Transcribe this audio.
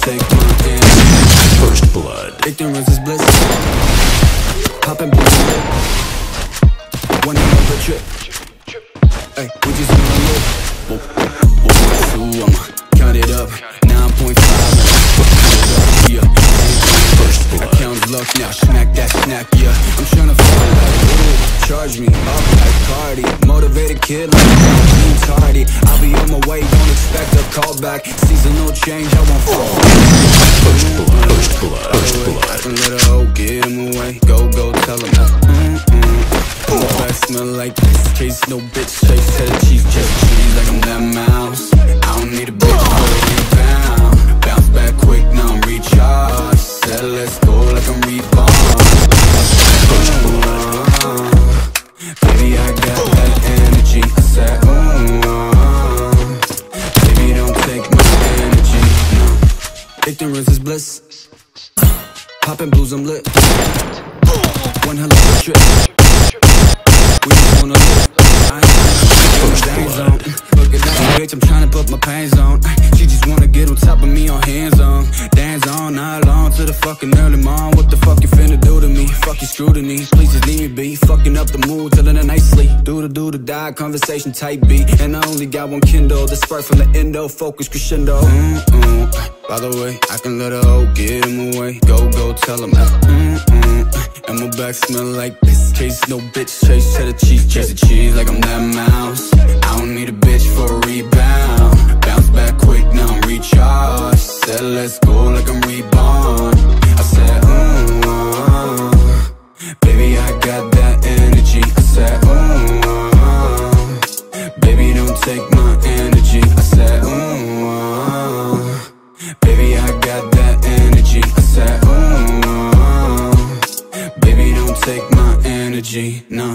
take my hand. First blood. Ignorance is bliss. Poppin' bliss One hell trip? Hey, we just wanna live Whoa, whoa, I'ma count it up. 9.5 Yeah, first blood. I count luck now, smack that snack, yeah. I'm tryna find like, ooh, charge me up like Cardi. Motivated kid like Team Tardy. I'll be on my way, don't expect a callback. Seasonal change, I Chase no bitch, chase head cheese Just cheese like I'm that mouse. I don't need a bitch for a rebound Bounce back quick, now I'm recharged. Said let's go like I'm reborn. Uh, Baby, I got that energy. I said, ooh, uh, Baby, don't take my energy, no Ignorance is bliss. Poppin' blues, I'm lit. One hell of a trip bitch, I'm tryna put my pains on. She just wanna get on top of me on hands on. Dance on, not long to the fucking early morn. What the fuck you finna do to me? Fuck your scrutiny Please just leave me be. Fucking up the mood till the night sleep. Do the do the die, conversation type B And I only got one Kindle. The spark from the endo, focus crescendo. Mm-mm. By the way, I can let a hoe get him away Go, go, tell him. And my back smell like this Chase no bitch, chase cheddar cheese. Chase the cheese like I'm that don't let's go like I'm reborn. I said, ooh. Baby, I got that energy. I said, ooh. Baby, don't take my energy. I said, ooh. Baby, I got that energy. I said, ooh, Baby, don't take my energy, no.